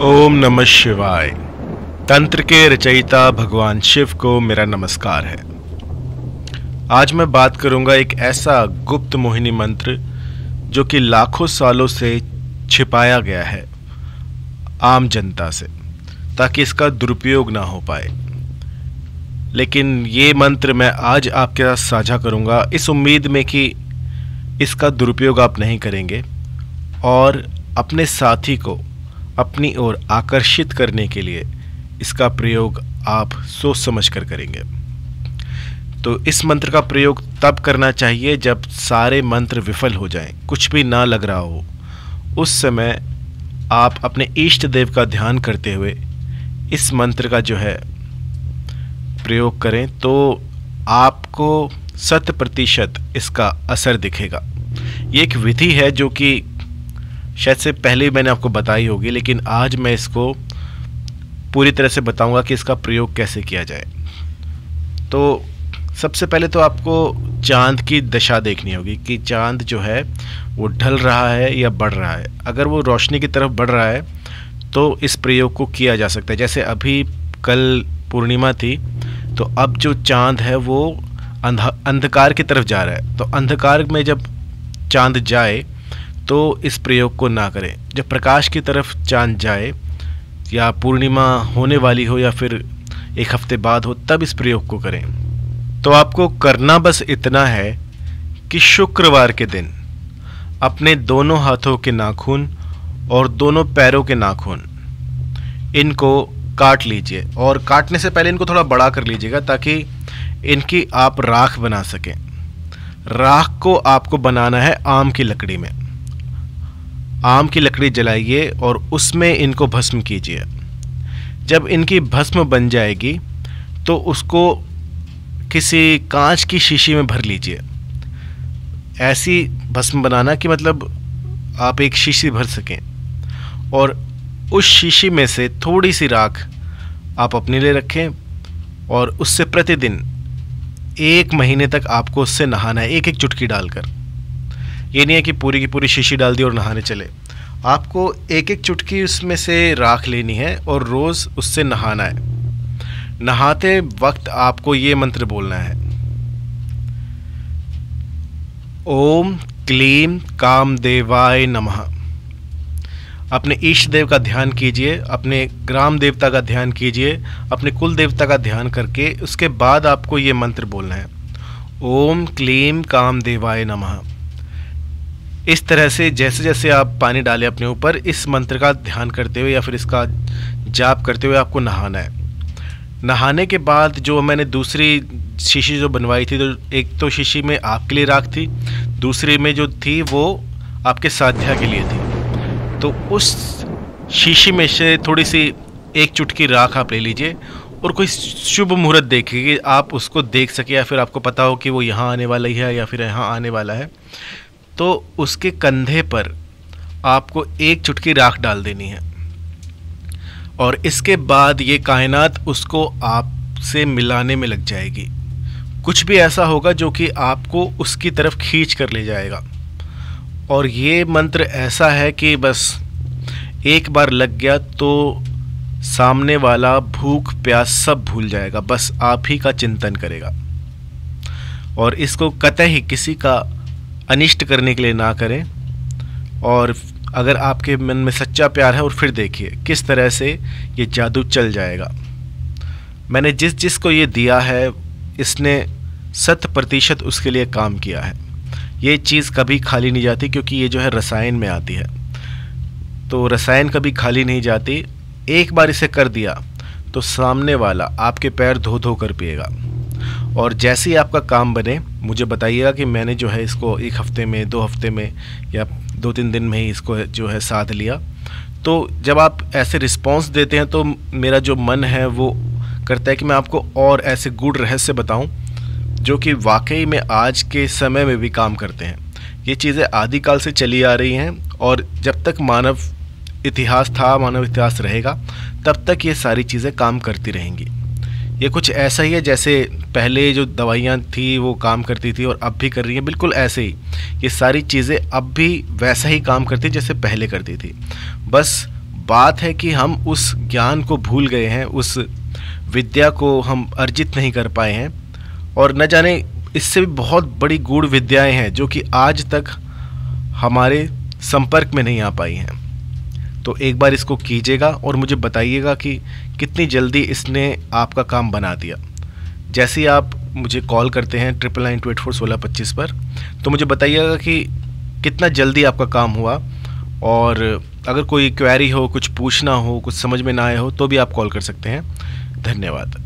ओम नमः शिवाय। तंत्र के रचयिता भगवान शिव को मेरा नमस्कार है। आज मैं बात करूँगा एक ऐसा गुप्त मोहिनी मंत्र जो कि लाखों सालों से छिपाया गया है आम जनता से, ताकि इसका दुरुपयोग ना हो पाए। लेकिन ये मंत्र मैं आज आपके साथ साझा करूँगा। इस उम्मीद में कि इसका दुरुपयोग आप नहीं करेंगे और अपने साथी को अपनी ओर आकर्षित करने के लिए इसका प्रयोग आप सोच समझ कर करेंगे। तो इस मंत्र का प्रयोग तब करना चाहिए जब सारे मंत्र विफल हो जाएँ, कुछ भी ना लग रहा हो। उस समय आप अपने इष्ट देव का ध्यान करते हुए इस मंत्र का जो है प्रयोग करें तो आपको शत प्रतिशत इसका असर दिखेगा। ये एक विधि है जो कि शायद से पहले ही मैंने आपको बताई होगी, लेकिन आज मैं इसको पूरी तरह से बताऊँगा कि इसका प्रयोग कैसे किया जाए। तो सबसे पहले तो आपको चाँद की दशा देखनी होगी कि चाँद जो है, वो ढल रहा है या बढ़ रहा है। अगर वो रोशनी की तरफ़ बढ़ रहा है तो इस प्रयोग को किया जा सकता है। जैसे अभी कल पूर्णिमा थी तो अब जो चाँद है, वो अंधकार की तरफ़ जा रहा है। तो अंधकार में जब चाँद जाए तो इस प्रयोग को ना करें। जब प्रकाश की तरफ़ चाँद जाए, या पूर्णिमा होने वाली हो, या फिर एक हफ़्ते बाद हो, तब इस प्रयोग को करें। तो आपको करना बस इतना है कि शुक्रवार के दिन अपने दोनों हाथों के नाखून और दोनों पैरों के नाखून इनको काट लीजिए। और काटने से पहले इनको थोड़ा बड़ा कर लीजिएगा ताकि इनकी आप राख बना सकें। राख को आपको बनाना है आम की लकड़ी में। आम की लकड़ी जलाइए और उसमें इनको भस्म कीजिए। जब इनकी भस्म बन जाएगी तो उसको किसी कांच की शीशी में भर लीजिए। ऐसी भस्म बनाना कि मतलब आप एक शीशी भर सकें। और उस शीशी में से थोड़ी सी राख आप अपने लिए रखें और उससे प्रतिदिन एक महीने तक आपको उससे नहाना है एक एक चुटकी डालकर। ये नहीं है कि पूरी की पूरी शीशी डाल दी और नहाने चले। आपको एक एक चुटकी उसमें से राख लेनी है और रोज़ उससे नहाना है। नहाते वक्त आपको ये मंत्र बोलना है। ओम क्लीम काम देवाय नमः। अपने ईष्ट देव का ध्यान कीजिए, अपने ग्राम देवता का ध्यान कीजिए, अपने कुल देवता का ध्यान करके उसके बाद आपको ये मंत्र बोलना है। ओम क्लीम काम देवाय नमः। इस तरह से जैसे जैसे आप पानी डालें अपने ऊपर, इस मंत्र का ध्यान करते हुए या फिर इसका जाप करते हुए आपको नहाना है। नहाने के बाद जो मैंने दूसरी शीशी जो बनवाई थी तो एक तो शीशी में आपके लिए राख थी, दूसरी में जो थी वो आपके साध्या के लिए थी। तो उस शीशी में से थोड़ी सी एक चुटकी राख आप ले लीजिए और कोई शुभ मुहूर्त देखिए कि आप उसको देख सके या फिर आपको पता हो कि वो यहाँ आने वाला ही है या फिर यहाँ आने वाला है। तो उसके कंधे पर आपको एक चुटकी राख डाल देनी है। और इसके बाद ये कायनात उसको आपसे मिलाने में लग जाएगी। कुछ भी ऐसा होगा जो कि आपको उसकी तरफ़ खींच कर ले जाएगा। और ये मंत्र ऐसा है कि बस एक बार लग गया तो सामने वाला भूख प्यास सब भूल जाएगा। बस आप ही का चिंतन करेगा। और इसको कतई किसी का अनिष्ट करने के लिए ना करें। और अगर आपके मन में सच्चा प्यार है, और फिर देखिए, किस तरह से ये जादू चल जाएगा। मैंने जिस जिस को ये दिया है, इसने शत प्रतिशत उसके लिए काम किया है। ये चीज़ कभी खाली नहीं जाती, क्योंकि ये जो है रसायन में आती है। तो रसायन कभी खाली नहीं जाती। एक बार इसे कर दिया तो सामने वाला आपके पैर धो धो कर पिएगा। और जैसे ही आपका काम बने मुझे बताइएगा कि मैंने जो है इसको एक हफ़्ते में, दो हफ़्ते में या दो तीन दिन में ही इसको जो है साथ लिया। तो जब आप ऐसे रिस्पॉन्स देते हैं तो मेरा जो मन है, वो करता है कि मैं आपको और ऐसे गुड़ रहस्य बताऊँ, जो कि वाकई में आज के समय में भी काम करते हैं। ये चीज़ें आदिकाल से चली आ रही हैं, और जब तक मानव इतिहास था, मानव इतिहास रहेगा, तब तक ये सारी चीज़ें काम करती रहेंगी। ये कुछ ऐसा ही है जैसे पहले जो दवाइयाँ थी, वो काम करती थी और अब भी कर रही हैं। बिल्कुल ऐसे ही। ये सारी चीज़ें अब भी वैसा ही काम करती जैसे पहले करती थी। बस बात है कि हम उस ज्ञान को भूल गए हैं, उस विद्या को हम अर्जित नहीं कर पाए हैं। और न जाने इससे भी बहुत बड़ी गूढ़ विद्याएँ हैं जो कि आज तक हमारे संपर्क में नहीं आ पाई हैं। तो एक बार इसको कीजिएगा और मुझे बताइएगा कि कितनी जल्दी इसने आपका काम बना दिया। जैसे ही आप मुझे कॉल करते हैं triple nine two eight four सोलह पच्चीस पर तो मुझे बताइएगा कि कितना जल्दी आपका काम हुआ और अगर कोई क्वेरी हो, कुछ पूछना हो, कुछ समझ में ना आए हो तो भी आप कॉल कर सकते हैं। धन्यवाद।